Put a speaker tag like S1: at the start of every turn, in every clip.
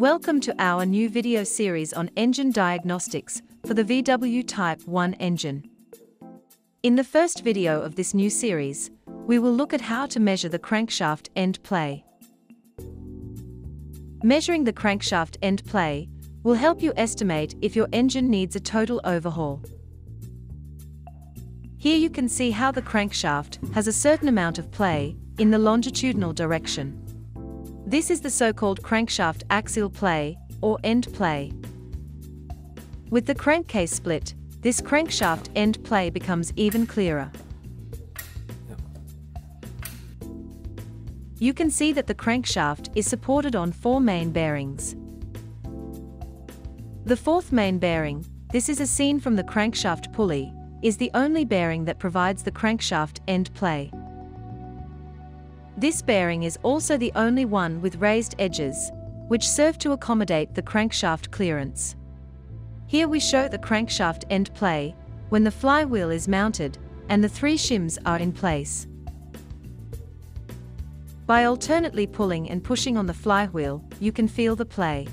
S1: Welcome to our new video series on engine diagnostics for the VW Type 1 engine. In the first video of this new series, we will look at how to measure the crankshaft end play. Measuring the crankshaft end play will help you estimate if your engine needs a total overhaul. Here you can see how the crankshaft has a certain amount of play in the longitudinal direction. This is the so-called crankshaft axial play, or end play. With the crankcase split, this crankshaft end play becomes even clearer. You can see that the crankshaft is supported on four main bearings. The fourth main bearing, this is a scene from the crankshaft pulley, is the only bearing that provides the crankshaft end play. This bearing is also the only one with raised edges, which serve to accommodate the crankshaft clearance. Here we show the crankshaft end play, when the flywheel is mounted, and the three shims are in place. By alternately pulling and pushing on the flywheel, you can feel the play.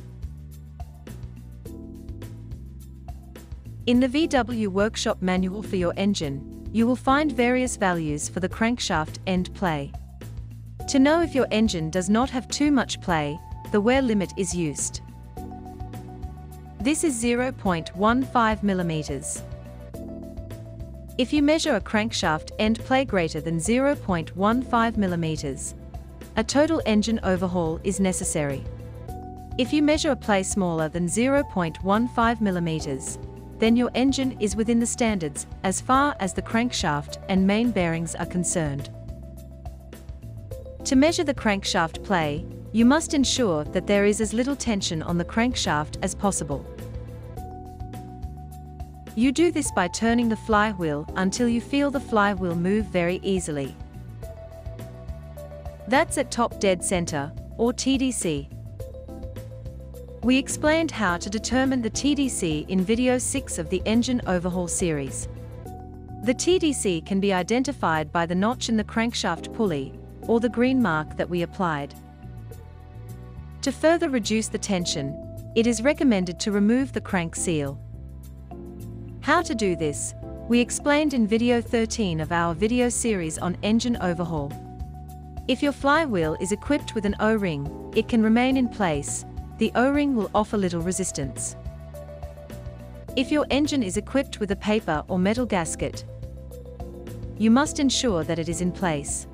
S1: In the VW Workshop Manual for your engine, you will find various values for the crankshaft end play. To know if your engine does not have too much play, the wear limit is used. This is 0.15 mm. If you measure a crankshaft end play greater than 0.15 mm, a total engine overhaul is necessary. If you measure a play smaller than 0.15 mm, then your engine is within the standards as far as the crankshaft and main bearings are concerned. To measure the crankshaft play, you must ensure that there is as little tension on the crankshaft as possible. You do this by turning the flywheel until you feel the flywheel move very easily. That's at top dead center, or TDC. We explained how to determine the TDC in video 6 of the engine overhaul series. The TDC can be identified by the notch in the crankshaft pulley, or the green mark that we applied. To further reduce the tension, it is recommended to remove the crank seal. How to do this, we explained in video 13 of our video series on engine overhaul. If your flywheel is equipped with an O-ring, it can remain in place, the O-ring will offer little resistance. If your engine is equipped with a paper or metal gasket, you must ensure that it is in place.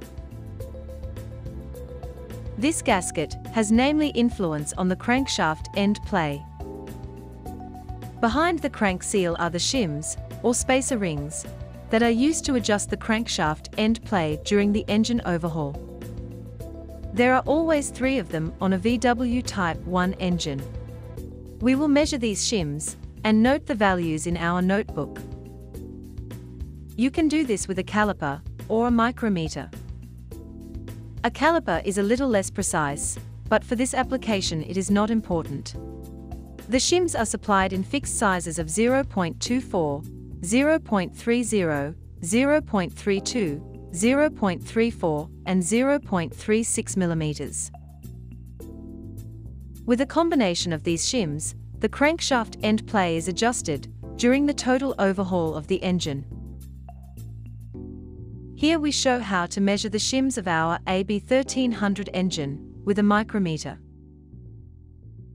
S1: This gasket has namely influence on the crankshaft end play. Behind the crank seal are the shims, or spacer rings, that are used to adjust the crankshaft end play during the engine overhaul. There are always three of them on a VW Type 1 engine. We will measure these shims and note the values in our notebook. You can do this with a caliper or a micrometer. A caliper is a little less precise, but for this application it is not important. The shims are supplied in fixed sizes of 0.24, 0.30, 0.32, 0.34 and 0.36 millimeters. With a combination of these shims, the crankshaft end play is adjusted during the total overhaul of the engine. Here we show how to measure the shims of our AB1300 engine with a micrometer.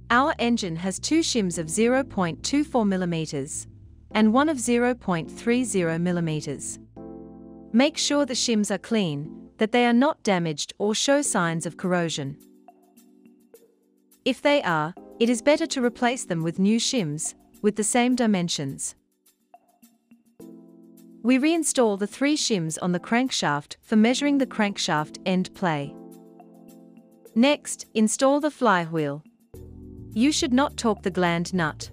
S1: Our engine has two shims of 0.24 mm and one of 0.30 mm. Make sure the shims are clean, that they are not damaged or show signs of corrosion. If they are, it is better to replace them with new shims, with the same dimensions. We reinstall the three shims on the crankshaft for measuring the crankshaft end play. Next, install the flywheel. You should not torque the gland nut.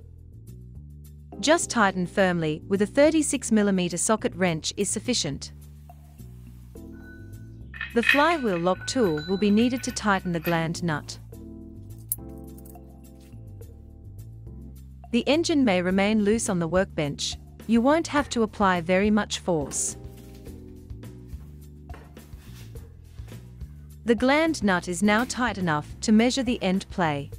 S1: Just tighten firmly with a 36mm socket wrench is sufficient. The flywheel lock tool will be needed to tighten the gland nut. The engine may remain loose on the workbench, you won't have to apply very much force. The gland nut is now tight enough to measure the end play.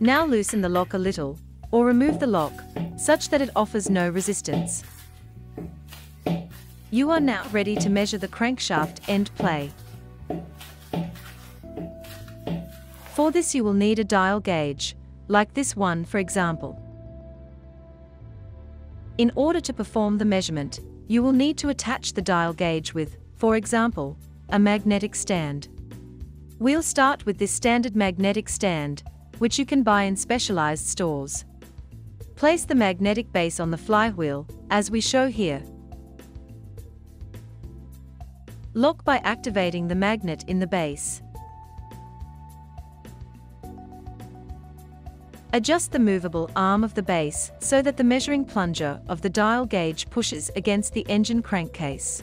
S1: Now loosen the lock a little, or remove the lock, such that it offers no resistance. You are now ready to measure the crankshaft end play. For this you will need a dial gauge, like this one for example. In order to perform the measurement, you will need to attach the dial gauge with, for example, a magnetic stand. We'll start with this standard magnetic stand, which you can buy in specialized stores. Place the magnetic base on the flywheel, as we show here. Lock by activating the magnet in the base. Adjust the movable arm of the base so that the measuring plunger of the dial gauge pushes against the engine crankcase.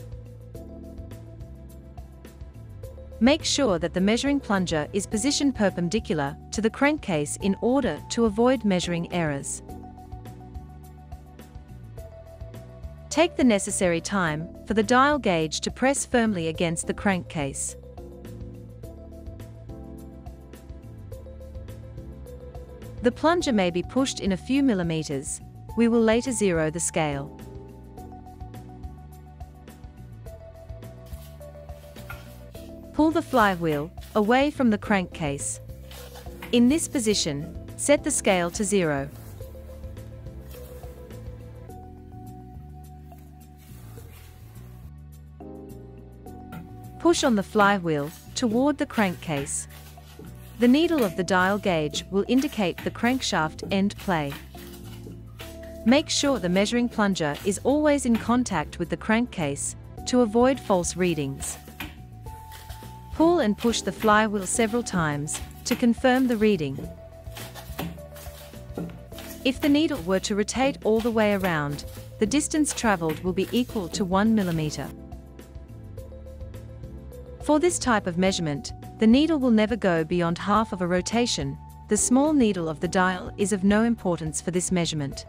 S1: Make sure that the measuring plunger is positioned perpendicular to the crankcase in order to avoid measuring errors. Take the necessary time for the dial gauge to press firmly against the crankcase. The plunger may be pushed in a few millimeters, we will later zero the scale. Pull the flywheel away from the crankcase. In this position, set the scale to zero. Push on the flywheel toward the crankcase. The needle of the dial gauge will indicate the crankshaft end play. Make sure the measuring plunger is always in contact with the crankcase to avoid false readings. Pull and push the flywheel several times to confirm the reading. If the needle were to rotate all the way around, the distance traveled will be equal to 1 millimeter. For this type of measurement, the needle will never go beyond half of a rotation. The small needle of the dial is of no importance for this measurement.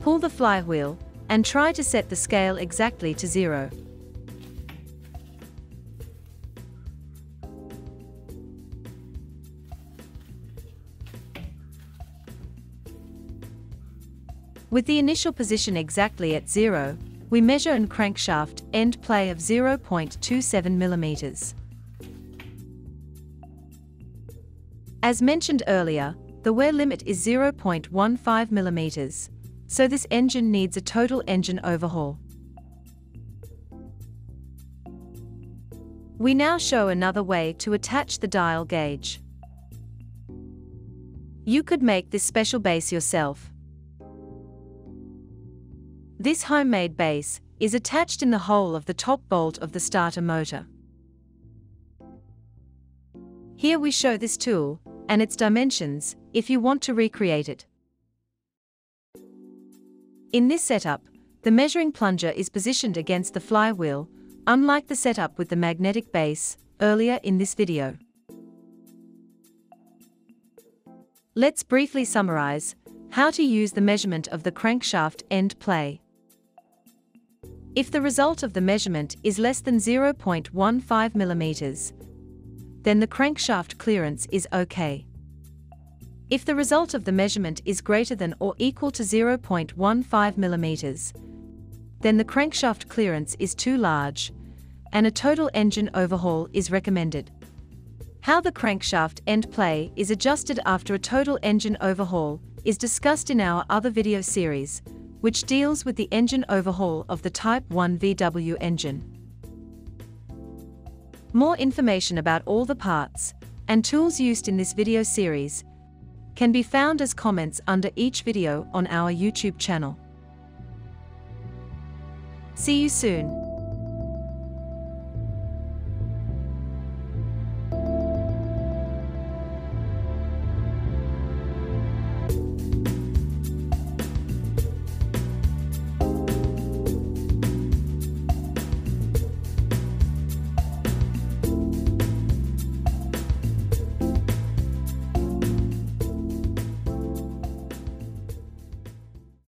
S1: Pull the flywheel, and try to set the scale exactly to zero. With the initial position exactly at zero, we measure an crankshaft end play of 0.27 mm. As mentioned earlier, the wear limit is 0.15 mm, so this engine needs a total engine overhaul. We now show another way to attach the dial gauge. You could make this special base yourself. This homemade base is attached in the hole of the top bolt of the starter motor. Here we show this tool and its dimensions if you want to recreate it. In this setup, the measuring plunger is positioned against the flywheel, unlike the setup with the magnetic base earlier in this video. Let's briefly summarize how to use the measurement of the crankshaft end play. If the result of the measurement is less than 0.15 mm, then the crankshaft clearance is OK. If the result of the measurement is greater than or equal to 0.15 mm, then the crankshaft clearance is too large, and a total engine overhaul is recommended. How the crankshaft end play is adjusted after a total engine overhaul is discussed in our other video series, which deals with the engine overhaul of the Type 1 VW engine. More information about all the parts and tools used in this video series can be found as comments under each video on our YouTube channel. See you soon.